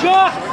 shot!